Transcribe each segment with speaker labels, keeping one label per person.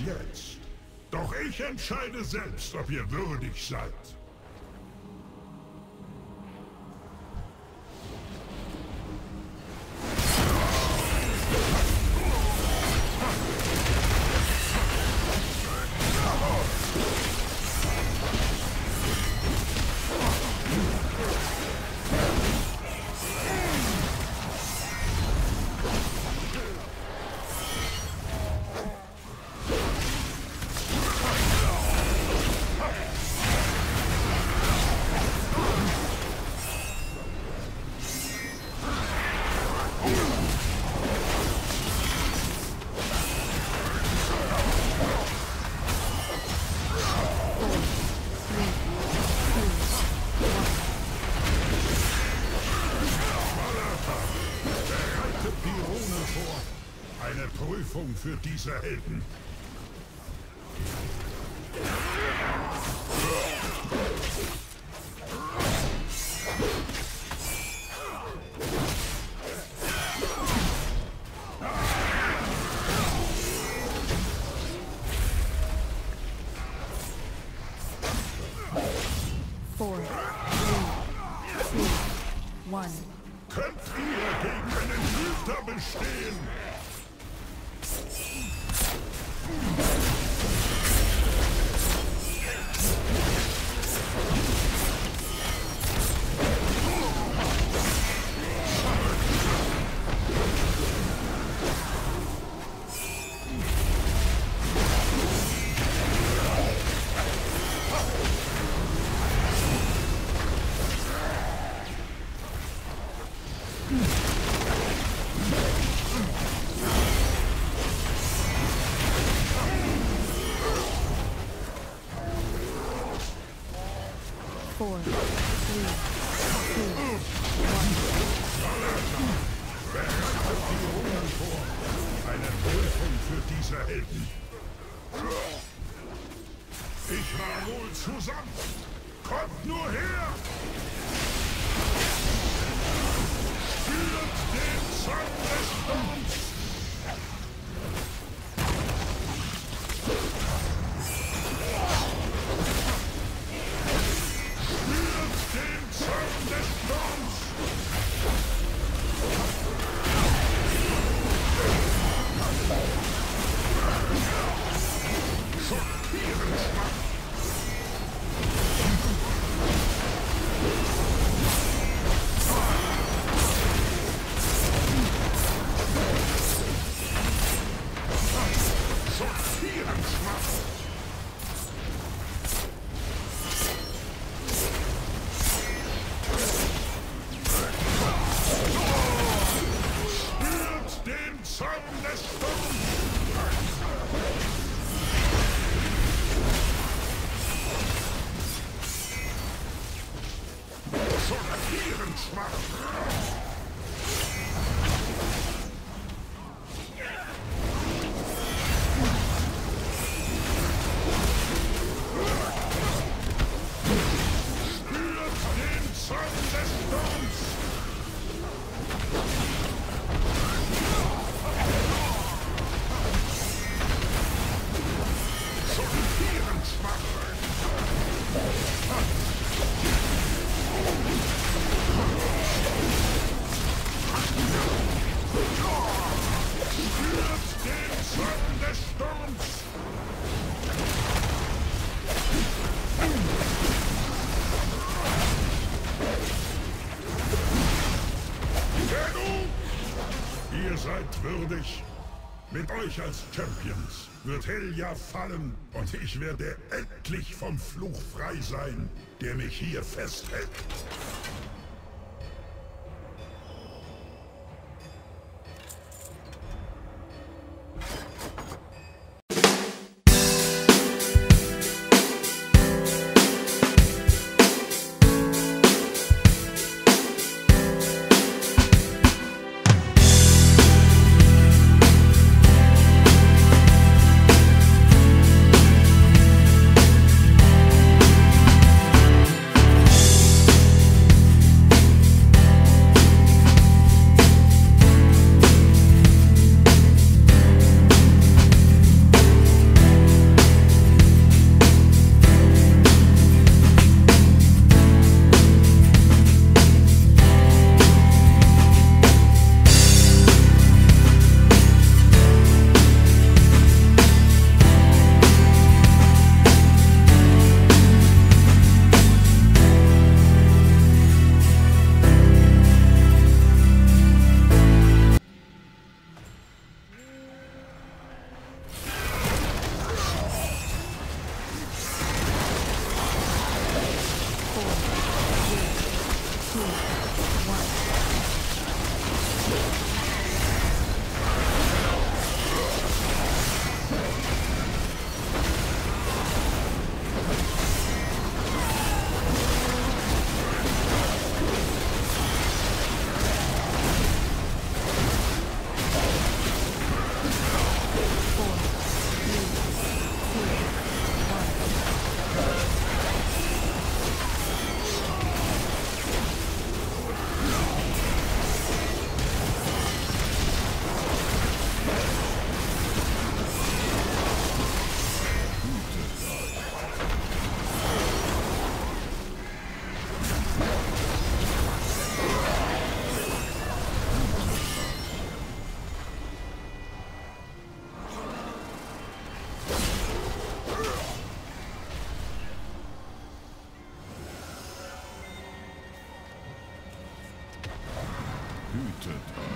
Speaker 1: jetzt. Doch ich entscheide selbst, ob ihr würdig seid. Für diese Helden.
Speaker 2: Four, three, two, one.
Speaker 1: Könnt ihr gegen einen Hüter bestehen?
Speaker 2: Four, three, two,
Speaker 1: Eine Prüfung für diese Helden. Ich war wohl zusammen. Kommt nur her! Spürt den Zorn des Sturms! Ihr seid würdig. Mit euch als Champions wird Helja fallen und ich werde endlich vom Fluch frei sein, der mich hier festhält.
Speaker 2: To.
Speaker 1: Uh,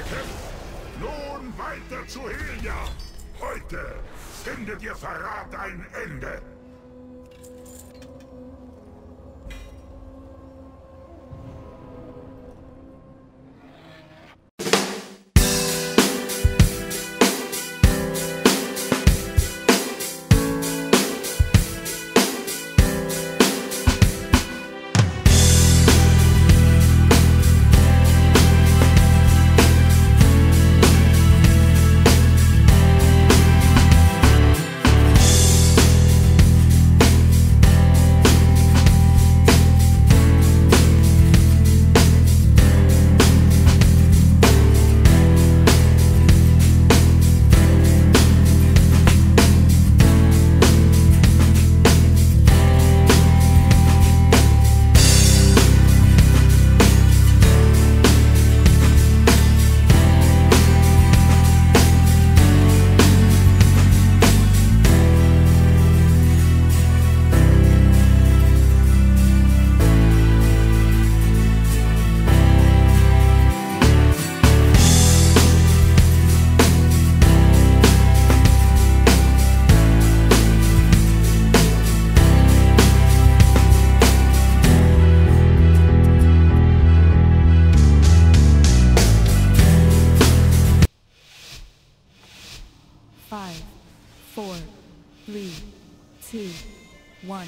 Speaker 1: Gekämpft! Nun weiter zu Helia! Heute findet ihr Verrat ein Ende!
Speaker 2: One.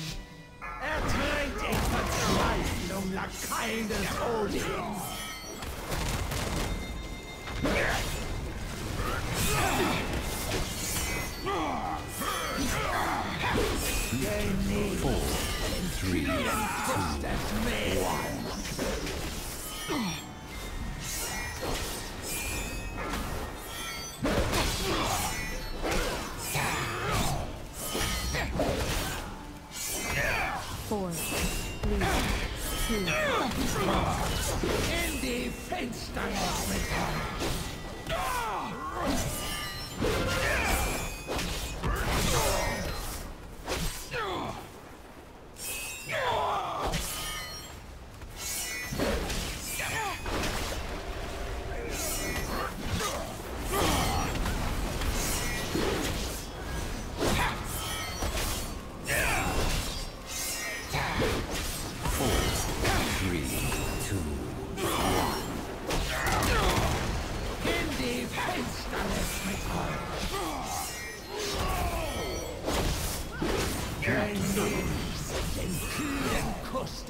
Speaker 3: In die Finsternis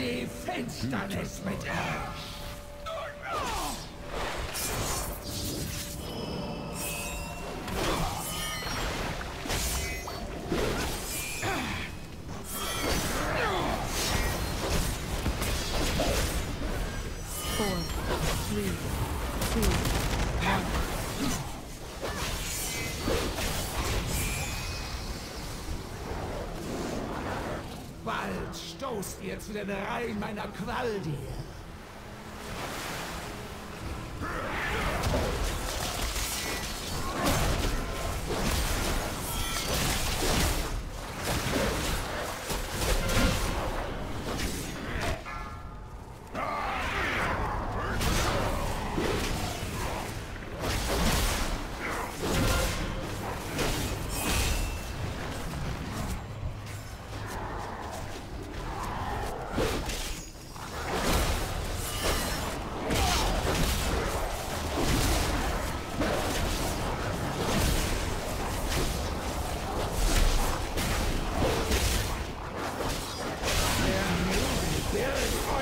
Speaker 3: Defense, Finsternis mit Herrn! Zu den Reihen meiner Qualdir. Der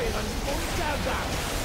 Speaker 3: Raven's Untergang!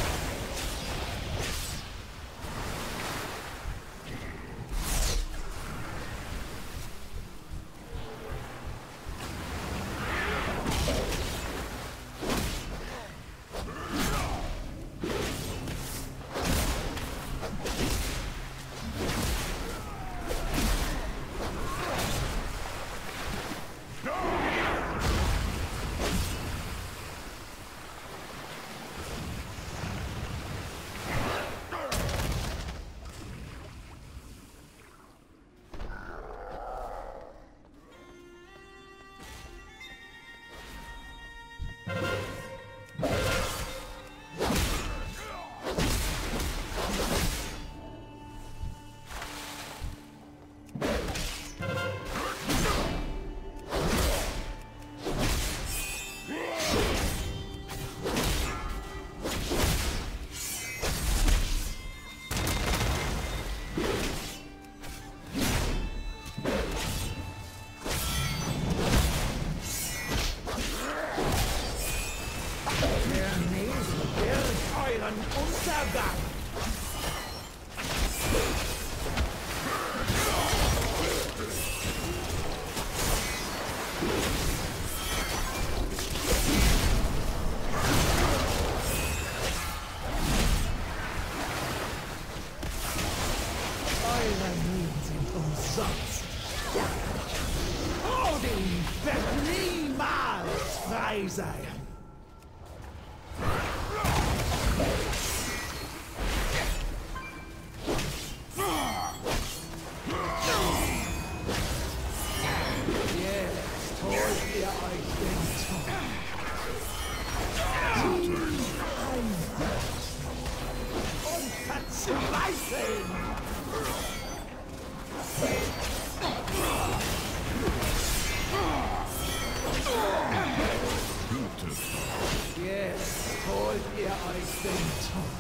Speaker 3: Jetzt holt ihr euch den Tod.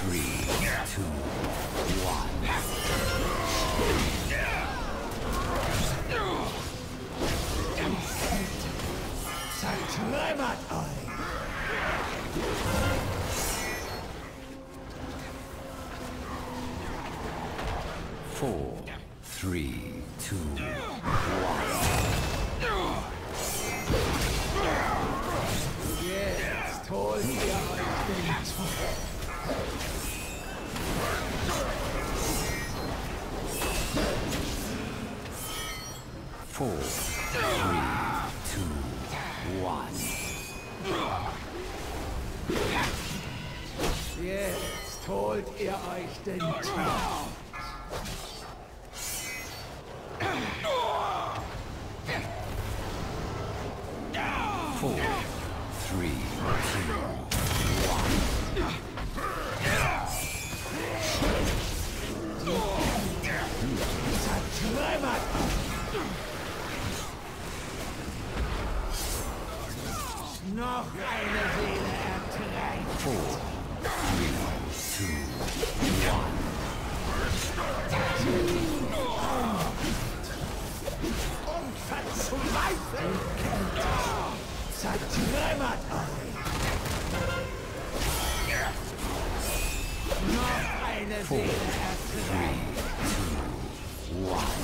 Speaker 4: Three, two, one. Four, three,
Speaker 3: euch den Tod.
Speaker 4: Four, three, two,
Speaker 3: Noch eine Seele ertränkt.
Speaker 4: four, three, two, Unverzweifelt
Speaker 5: kämpft, zertrümmert euch. Noch eine Seele erträgt.
Speaker 3: One.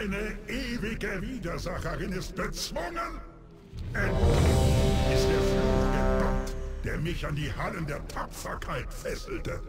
Speaker 1: Meine ewige Widersacherin ist bezwungen. Endlich ist der Fluch gebannt, der mich an die Hallen der Tapferkeit fesselte.